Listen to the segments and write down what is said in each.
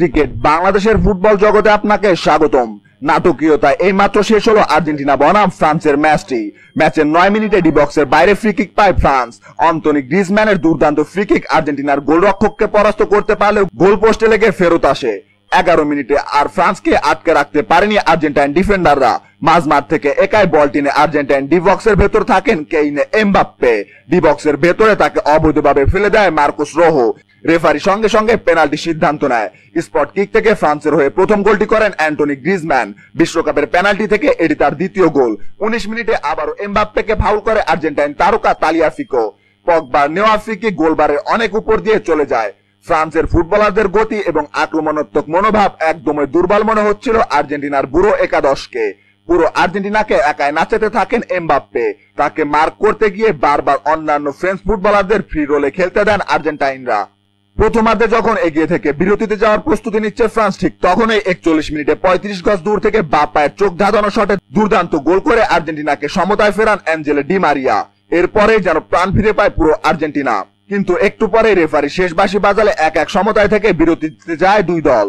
Cricket. বাংলাদেশের football জগতে আপনাকে স্বাগতম। নাটকীয়তা এই মাত্র শেষ হলো আর্জেন্টিনা, বনাম ফ্রান্সের ম্যাচটি। ম্যাচের নয় মিনিটে ডিবক্সের বাইরে ফ্রি কিক পায় ফ্রান্স। অন্তনি গ্রিজম্যানের দুর্দান্ত ফ্রি কিক আর্জেন্টিনার গোলরক্ষককে পরাস্ত করতে পারলেও গোল পোস্টে লেগে ফেরত আসে। এগারো মিনিটে আর ফ্রান্সকে আটকে রাখতে পারেনি আর্জেন্টাইন ডিফেন্ডাররা। মাঝমাঠ থেকে একাই বল টিনে আর্জেন্টাইন ডিবক্সের ভেতর থাকেন কেইনে এমবাপ্পে। ডিবক্সের ভেতরে তাকে অবৈধভাবে ফেলে দেয় মার্কোস রোহো। রেফারি সঙ্গে সঙ্গে পেনাল্টি সিদ্ধান্ত নেয়। স্পট কিক থেকে ফ্রান্সের হয়ে প্রথম গোলটি করেন অ্যান্টনি গ্রিজম্যান বিশ্বকাপের পেনাল্টি থেকে এটি তার দ্বিতীয় গোল। উনিশ মিনিটে আবারও এমবাপ্পেকে ফাউল করে আর্জেন্টাইন তারকা তালিয়াফিকো পগবার নেওয়া ফ্রিকে গোলবারের অনেক উপর দিয়ে চলে যায়। ফ্রান্সের ফুটবলারদের গতি এবং আক্রমণাত্মক মনোভাব একদমই দুর্বল মনে হচ্ছিল আর্জেন্টিনার বুড়ো একাদশকে। পুরো আর্জেন্টিনাকে একাই নাচাতে থাকেন এমবাপ্পে। তাকে মার্ক করতে গিয়ে বারবার অন্যান্য ফ্রেঞ্চ ফুটবলারদের ফ্রি রোলে খেলতে দেন আর্জেন্টাইনরা। প্রথমার্ধে যখন এগিয়ে থেকে বিরতিতে যাওয়ার প্রস্তুতি নিচ্ছে ফ্রান্স, ঠিক তখনই একচল্লিশ মিনিটে পঁয়ত্রিশ গজ দূর থেকে বা পায়ের চোখ ধাঁধানো শটে দুর্দান্ত গোল করে আর্জেন্টিনাকে সমতায় ফেরান অ্যাঞ্জেলে ডি মারিয়া। এরপরে যেন প্রাণ ফিরে পায় পুরো আর্জেন্টিনা। কিন্তু একটু পরে রেফারি শেষ বাসি বাজালে এক এক সমতায় থেকে বিরতিতে যায় দুই দল।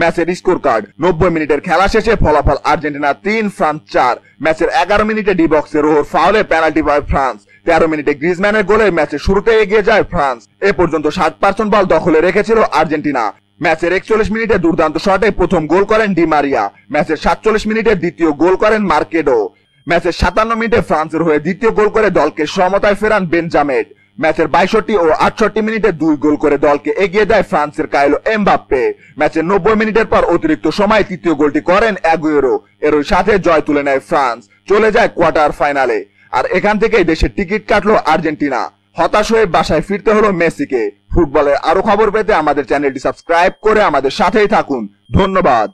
ম্যাচের স্কোর কার্ড। নব্বই মিনিটের খেলা শেষে ফলাফল আর্জেন্টিনা তিন, ফ্রান্স চার। ম্যাচের এগারো মিনিটে ডিবক্সে রোহর ফাউলে পেনাল্টি পায় ফ্রান্স। তেরো মিনিটে গ্রিজম্যানের গোলে ম্যাচের শুরুতে এগিয়ে যায় ফ্রান্স। এ পর্যন্ত ষাট পার্সেন্ট বল দখলে রেখেছিল আর্জেন্টিনা। ম্যাচের একচল্লিশ মিনিটে দুর্দান্ত শটে প্রথম গোল করেন ডি মারিয়া। ম্যাচের সাতচল্লিশ মিনিটে দ্বিতীয় গোল করেন মার্কেডো। ম্যাচের সাতান্ন মিনিটে ফ্রান্সের হয়ে দ্বিতীয় গোল করে দলকে সমতায় ফেরান বেনজামেড ম্যাচের বাইষট্টি ও আটষট্টি মিনিটে দুই গোল করে দলকে এগিয়ে দেয় ফ্রান্সের কাইলো এমবাপ্পে। ম্যাচের নব্বই মিনিটের পর অতিরিক্ত সময় তৃতীয় গোলটি করেন অ্যাগুয়েরো। এর সাথে জয় তুলে নেয় ফ্রান্স। চলে যায় কোয়ার্টার ফাইনালে। আর এখান থেকেই দেশের টিকিট কাটলো আর্জেন্টিনা। হতাশ হয়ে বাসায় ফিরতে হলো মেসিকে। ফুটবলের আরও খবর পেতে আমাদের চ্যানেলটি সাবস্ক্রাইব করে আমাদের সাথেই থাকুন। ধন্যবাদ।